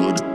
to the